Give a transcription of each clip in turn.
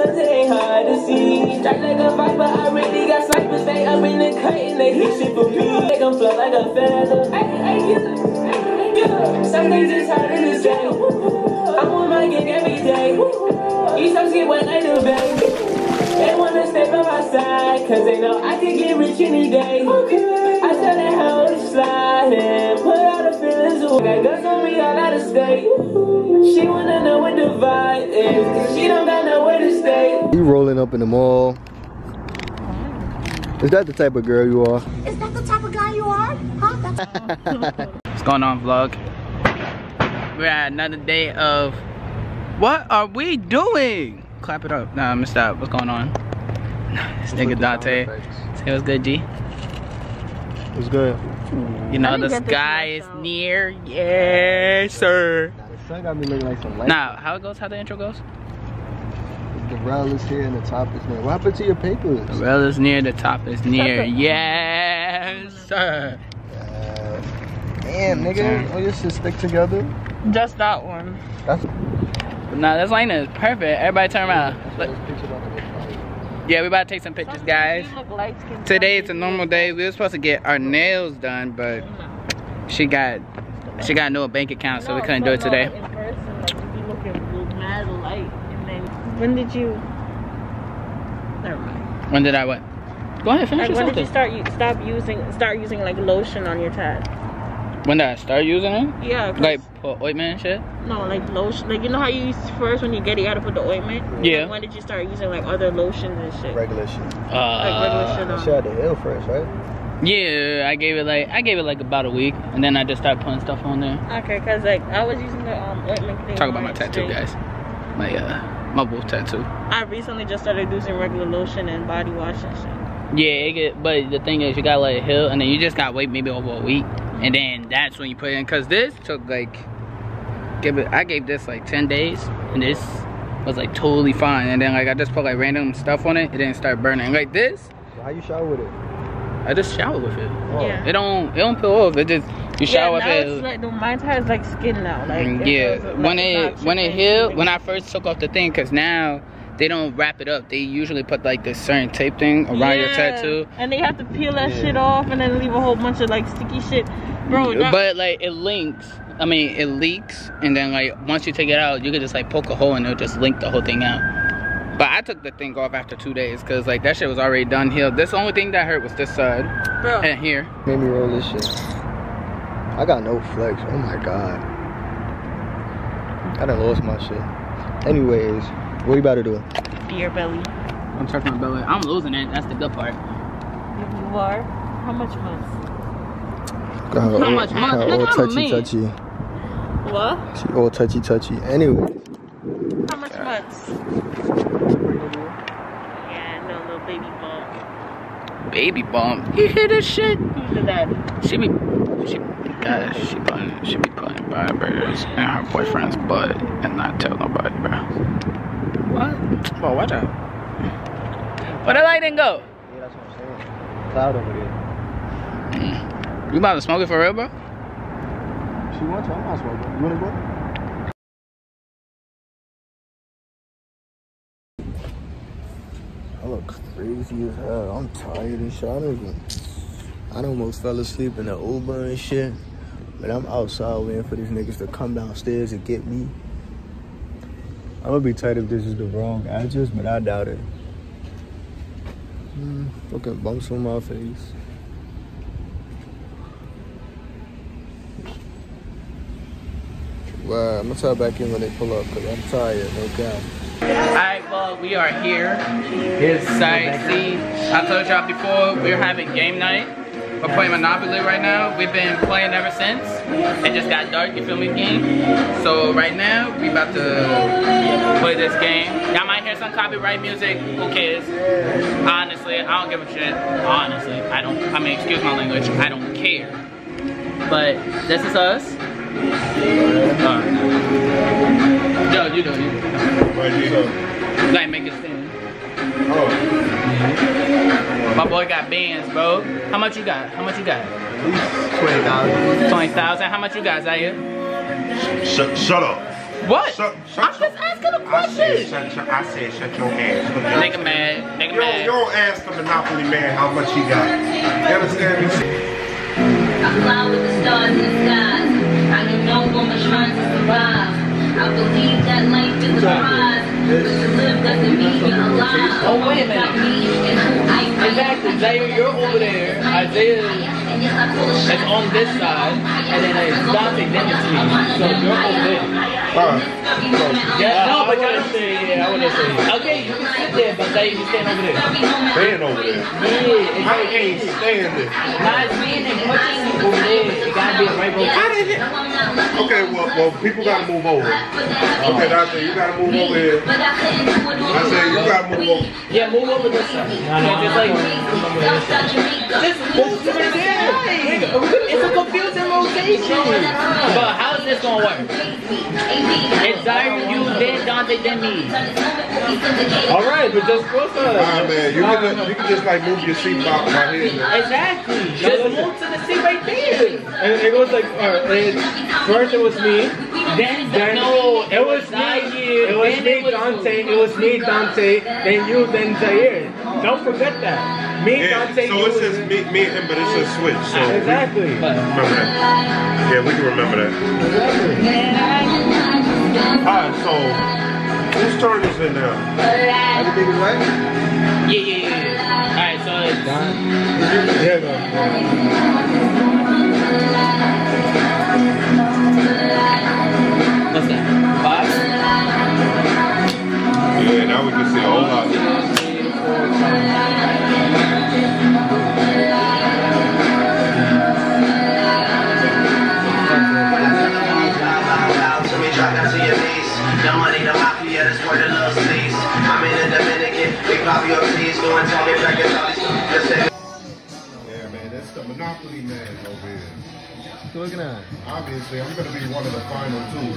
ain't hard to see. Strike like a viper, I really got snipers. They up in the cutting, they hit shit for me. They gon' float like a feather. Hey, hey, yeah. Yeah. Some things is harder to say. I'm on my game every day. These times get wet like the baby. They wanna stay by my side, cause they know I can get rich any day. I tell that hoe to slide and put all the feelings away. Got guns on me all out of state. She wanna know what the vibe is. You rolling up in the mall. Is that the type of girl you are? Is that the type of guy you are? Huh? That's What's going on, vlog? We're at another day of. What are we doing? Clap it up. Nah, I missed out. What's going on? this nigga Dante. Say what's good, G? It's good. You know, the didn't get this sky is myself. near. Yes, sir. Nah, the sun got me looking like some light. Now, how it goes? How the intro goes? The rail is here and the top is near. What happened to your papers? The rail is near, the top is near. yes, sir. Uh, damn, nigga. Oh, this should stick together. Just that one. That's Nah, this line is perfect. Everybody turn around. Look. those pictures on the website. Yeah, we about to take some pictures, guys. You look light skinned. Today is a normal day. We were supposed to get our nails done, but she got she got a new bank account, so we couldn't do it today. In person, like, you be looking mad light. And then, when did you? Never mind. When did I what? Go ahead, finish Like, when did you start? You stop using, start using like lotion on your tat. When did I start using it? Yeah. Like put ointment and shit? no, like lotion. Like you know how you use first when you get it, you gotta put the ointment. Yeah. Like, when did you start using like other lotions and shit? Regular shit. Like regular Uh, shit That on. shit had the hill fresh, right? yeah, I gave it like I gave it like about a week, and then I just started putting stuff on there. Okay, cause like I was using the um ointment thing. Talk about my tattoo, straight. guys. My uh, my wolf tattoo. I recently just started using regular lotion and body wash and shit. Yeah, it get, but the thing is, you gotta let it heal, and then you just gotta wait maybe over a week, and then that's when you put it in. Cause this took like, give it. I gave this like ten days, and this was like totally fine. And then like I just put like random stuff on it, it didn't start burning. Like this, How you shower with it? I just shower with it. Oh. Yeah. It don't, it don't peel off. It just you shower yeah, now with it's it. like no, mine has like skin now. Like Mm, it yeah, feels like when it when it healed, when I first took off the thing, cause now they don't wrap it up. They usually put like this certain tape thing around your Yeah, tattoo. and they have to peel that Yeah. shit off and then leave a whole bunch of like sticky shit, bro. that- but like it links. I mean, it leaks, and then like once you take it out, you can just like poke a hole and it'll just link the whole thing out. But I took the thing off after two days because like that shit was already done healed. This only thing that hurt was this side bro, and here. Made me roll this shit. I got no flex. Oh my god. I done lost my shit. Anyways, what you about to do? beer belly. I'm checking my belly. I'm losing it. That's the good part. If you are, how much months? Got How all, much money? her Look all at touchy me. touchy. What? She all touchy touchy. Anyway. How much months? Yeah, no little baby bump. Baby bump. You hear this shit? Who's the daddy? She be, she, guys, she putting, she be putting burgers in her boyfriend's butt and not tell nobody, bro. What? Bro, watch out. Where the light didn't go? Yeah, that's what I'm saying. Cloud over there. Mm. You about to smoke it for real, bro? She wants to. I'm not smoking. You wanna go? I look crazy as hell. I'm tired and shit. I don't even. I done almost fell asleep in the Uber and shit. But I'm outside waiting for these niggas to come downstairs and get me. I'm gonna be tight if this is the wrong address, but I doubt it. Mm, fucking bumps on my face. Well, I'm gonna tell back in when they pull up because I'm tired, no cap. Alright, well, we are here. Here's side I told y'all before, we're having game night. We're playing Monopoly right now. We've been playing ever since. It just got dark, you feel me, game? So right now, we about to play this game. Y'all might hear some copyright music, who cares? Honestly, I don't give a shit. Honestly, I don't, I mean, excuse my language, I don't care. But this is us. Alright. Joe, you do it. Like make it stand. Oh. My boy got bands, bro. How much you got? How much you got? Twenty thousand. Twenty thousand. How much you got, Zaire? Shut, shut up. What? Shut, shut I'm just asking a I said, question. shut your, I said, shut your ass. Nigga mad. Nigga You don't, you mad. don't ask the Monopoly man how much he got. You understand me? I fly with the stars in the skies. I know no woman trying to survive. I believe that life is a prize. But to live doesn't mean you're alive. Oh, wait a minute. About me and who I am. You're over there. Isaiah And I pull a is on this side. And then it's Dante, then it's me. So you're over there. Yeah, no, but I say, yeah, I would say. Okay, you can sit there, but Zaire, you stand over there. Stand over there. Yeah, I can't stand it. Not pushing over there. It gotta be a right rotation. Okay, well, well, people gotta move over. Okay, that's it. You gotta move over here. I said you gotta move over. Yeah, move over this side. Yeah, just like just move to the side. It's a confusing rotation. But how is this gonna work? It's Zaire, you, then Dante, then me. All right, but just go All right, man. You can just, you can just like move your seat back right here. Exactly. Just move to the seat right there. And it was like, all right, it, first it was me, Then, then no, it was me, it was me, Dante, it was me, Dante, then you, then Zaire. Don't forget that. Me, Yeah, Dante, so you. it's just me, me and him, but it's just switch. So we- Exactly. remember that. Yeah, we can remember that. Exactly. All right, so whose turn is it now? Everything is right? Yeah, yeah, yeah. Alright, so it's There you go. That's the Monopoly man over here. What you looking at? Obviously, I'm gonna be one of the final two.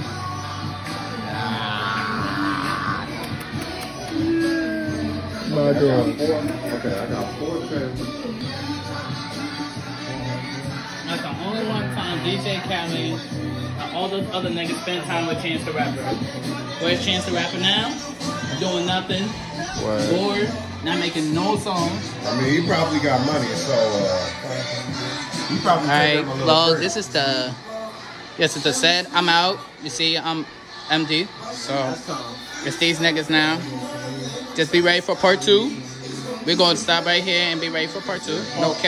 My dog. Okay, I got four four tens. That's the only one time DJ Khaled and all those other niggas spend time with Chance the Rapper. Where's Chance the Rapper now? Doing nothing. Right. Bored. Not making no songs. I mean, he probably got money, so uh, he probably. Alright, take him a little well, break. this is the yes, it's the set. I'm out. You see, I'm empty. So it's these niggas now. Just be ready for part two. We're gonna stop right here and be ready for part two. No cap.